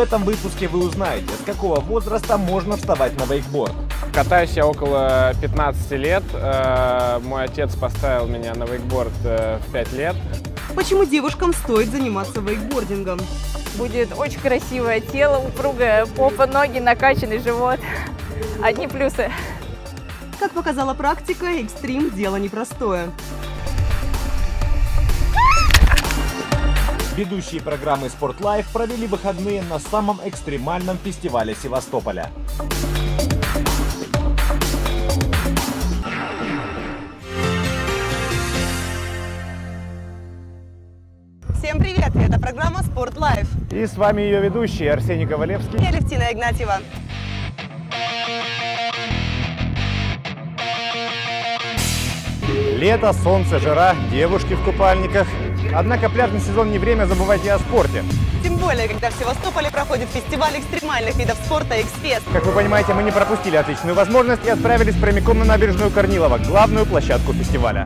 этом выпуске вы узнаете, с какого возраста можно вставать на вейкборд. Катаюсь я около 15 лет. Э, Мой отец поставил меня на вейкборд э, в 5 лет. Почему девушкам стоит заниматься вейкбордингом? Будет очень красивое тело, упругая попа, ноги, накачанный живот. Одни плюсы. Как показала практика, экстрим – дело непростое. Ведущие программы Sport Life провели выходные на самом экстремальном фестивале Севастополя. Всем привет! Это программа Sport Life. И с вами ее ведущий Арсений Ковалевский. Я Левтина Игнатьева. Лето, солнце, жара, девушки в купальниках. Однако пляжный сезон не время забывать и о спорте. Тем более, когда в Севастополе проходит фестиваль экстремальных видов спорта «Эксфест». Как вы понимаете, мы не пропустили отличную возможность и отправились прямиком на набережную Корнилова, главную площадку фестиваля.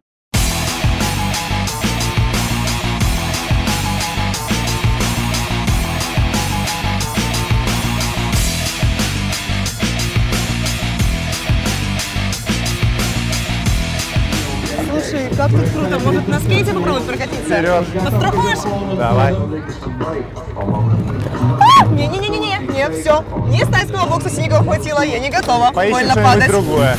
Как тут круто. Может, на скейте попробовать прокатиться? Вперед. Подстрахуешь? Давай. Не-не-не-не, нет, все. Ни с тайского бокса синяков хватило, я не готова. Поищем Больно что-нибудь падать. другое.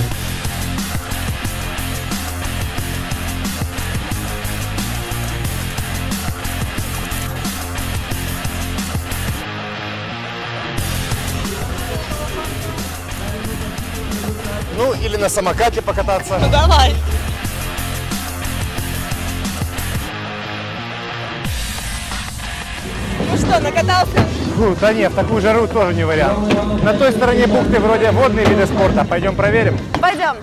Ну, или на самокате покататься. Ну давай. Что, накатался? Фу, да нет, в такую жару тоже не вариант. На той стороне бухты вроде водные виды спорта. Пойдем проверим. Пойдем.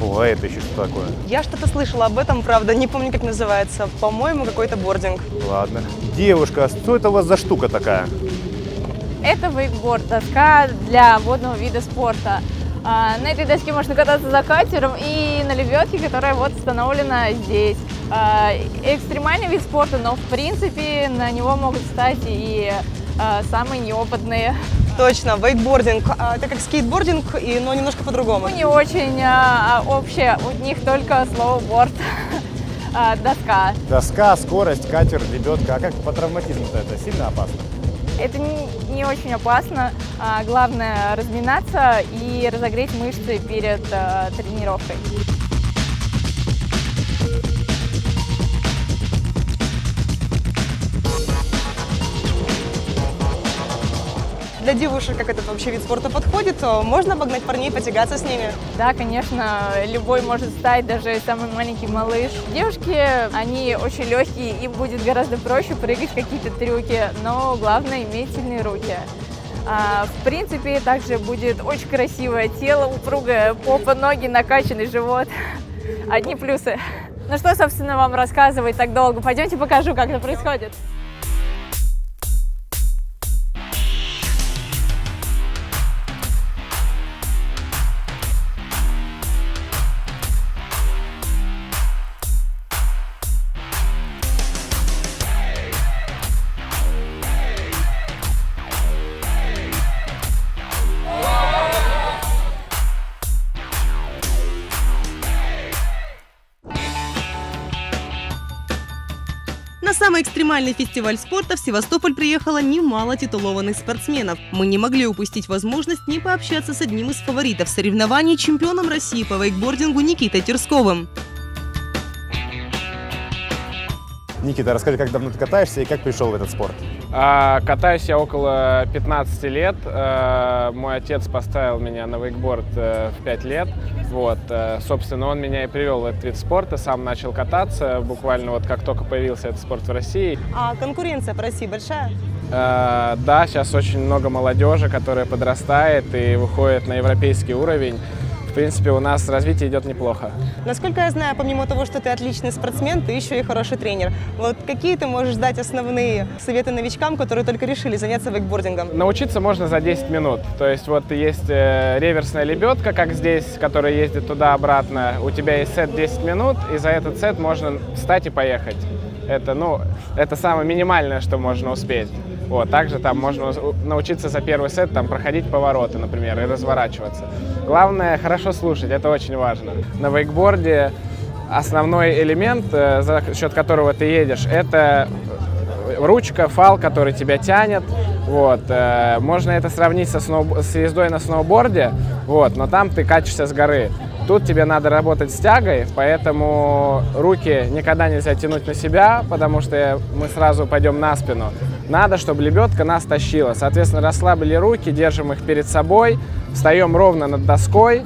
О, а это еще что такое? Я что-то слышала об этом, правда, не помню, как называется. По-моему, какой-то бординг. Ладно. Девушка, а что это у вас за штука такая? Это вейкборд, доска для водного вида спорта. А, На этой доске можно кататься за катером и на лебедке, которая вот установлена здесь. А, Экстремальный вид спорта, но в принципе на него могут стать и а, самые неопытные. Точно, вейкбординг. Это как скейтбординг, но немножко по-другому. Ну, не очень а, общее, у них только слово борт, А, доска. Доска, скорость, катер, лебедка. А как по травматизму-то это сильно опасно? Это не, не очень опасно. А, Главное разминаться и разогреть мышцы перед а, тренировкой. Для девушек, как этот вообще вид спорта подходит, то можно обогнать парней, потягаться с ними. Да, конечно, любой может стать, даже самый маленький малыш. Девушки, они очень легкие, им будет гораздо проще прыгать какие-то трюки, но главное иметь сильные руки. А, в принципе, также будет очень красивое тело, упругая попа, ноги, накачанный живот. Одни плюсы. Ну что, собственно, вам рассказывать так долго? Пойдемте покажу, как это происходит. Самый экстремальный фестиваль спорта в Севастополь приехало немало титулованных спортсменов. Мы не могли упустить возможность не пообщаться с одним из фаворитов соревнований, чемпионом России по вейкбордингу Никитой Терсковым. Никита, расскажи, как давно ты катаешься и как пришел в этот спорт? А, Катаюсь я около 15 лет. Э, Мой отец поставил меня на вейкборд э, в 5 лет. Вот, э, собственно, он меня и привел в этот вид спорта. Сам начал кататься буквально вот как только появился этот спорт в России. А конкуренция по России большая? Э, Да, сейчас очень много молодежи, которая подрастает и выходит на европейский уровень. В принципе, у нас развитие идет неплохо. Насколько я знаю, помимо того, что ты отличный спортсмен, ты еще и хороший тренер. Вот какие ты можешь дать основные советы новичкам, которые только решили заняться вейкбордингом? Научиться можно за 10 минут. То есть вот есть э, реверсная лебедка, как здесь, которая ездит туда-обратно. У тебя есть сет 10 минут, и за этот сет можно встать и поехать. Это, ну, это самое минимальное, что можно успеть. Вот, также там можно научиться за первый сет там, проходить повороты, например, и разворачиваться. Главное хорошо слушать, это очень важно. На вейкборде основной элемент, э, за счет которого ты едешь, это ручка, фал, который тебя тянет. Вот. Э, можно это сравнить со сноу... с ездой на сноуборде, вот, но там ты качешься с горы. Тут тебе надо работать с тягой, поэтому руки никогда нельзя тянуть на себя, потому что мы сразу пойдем на спину. Надо, чтобы лебедка нас тащила. Соответственно, расслабили руки, держим их перед собой, встаем ровно над доской,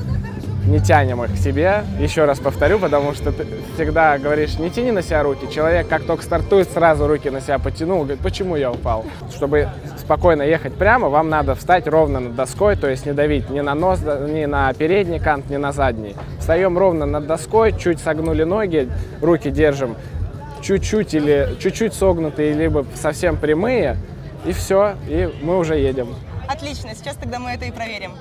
не тянем их к себе. Еще раз повторю, потому что ты всегда говоришь, не тяни на себя руки. Человек, как только стартует, сразу руки на себя потянул, говорит, почему я упал? Чтобы спокойно ехать прямо, вам надо встать ровно над доской, то есть не давить ни на нос, ни на передний кант, ни на задний. Встаем ровно над доской, чуть согнули ноги, руки держим чуть-чуть или чуть-чуть согнутые, либо совсем прямые, и все, и мы уже едем. Отлично, сейчас тогда мы это и проверим.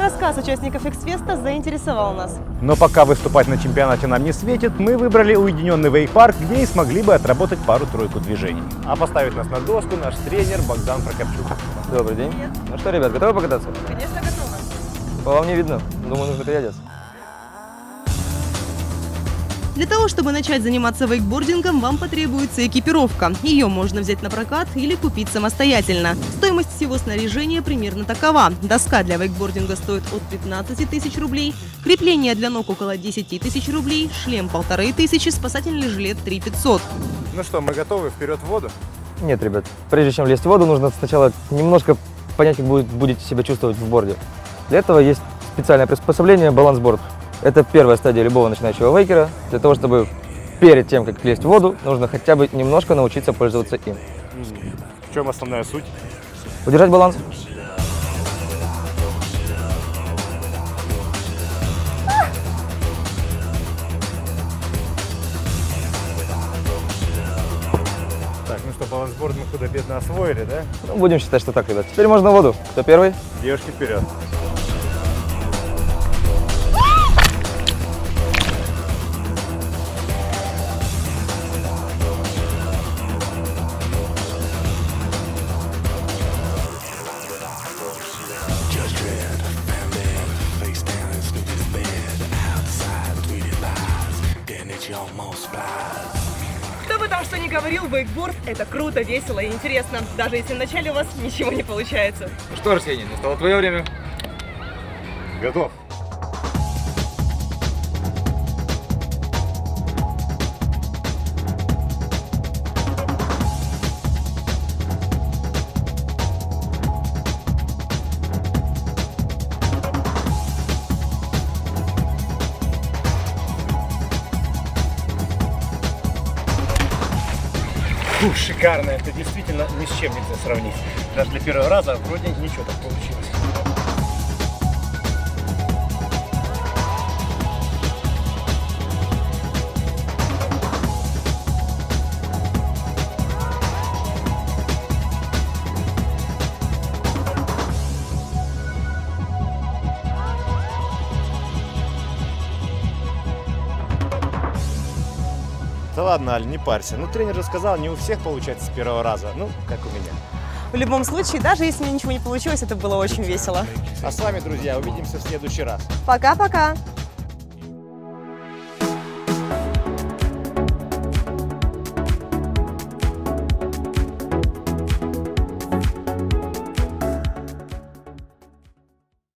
Рассказ участников Эксфеста заинтересовал нас. Но пока выступать на чемпионате нам не светит, мы выбрали уединенный вейк-парк, где и смогли бы отработать пару-тройку движений. А поставить нас на доску наш тренер Богдан Прокопчук. Добрый день. Привет. Ну что, ребят, готовы покататься? Конечно, готовы. По вам не видно. Думаю, нужно переодеться. Для того, чтобы начать заниматься вейкбордингом, вам потребуется экипировка. Ее можно взять на прокат или купить самостоятельно. Стоимость всего снаряжения примерно такова. Доска для вейкбординга стоит от 15 тысяч рублей, крепление для ног около 10 тысяч рублей, шлем полторы тысячи, спасательный жилет 3 500. Ну что, мы готовы? Вперед в воду? Нет, ребят, прежде чем лезть в воду, нужно сначала немножко понять, как будет, будете себя чувствовать в борде. Для этого есть специальное приспособление балансборд. Это первая стадия любого начинающего вейкера. Для того, чтобы перед тем, как лезть в воду, нужно хотя бы немножко научиться пользоваться им. В чем основная суть? Удержать баланс. Так, ну что, балансборд мы худо-бедно освоили, да? Ну, будем считать, что так, ребят. Теперь можно в воду. Кто первый? Девушки вперед. Ни говорил, вейкборд – это круто, весело и интересно, даже если вначале у вас ничего не получается. Ну что, Арсений, настало твое время. Готов. Фу, шикарно, это действительно ни с чем нельзя сравнить. Даже для первого раза вроде ничего так получилось. Да ладно, Аль, не парься. Ну, тренер же сказал, не у всех получается с первого раза. Ну, как у меня. В любом случае, даже если ничего не получилось, это было очень весело. А с вами, друзья, увидимся в следующий раз. Пока-пока!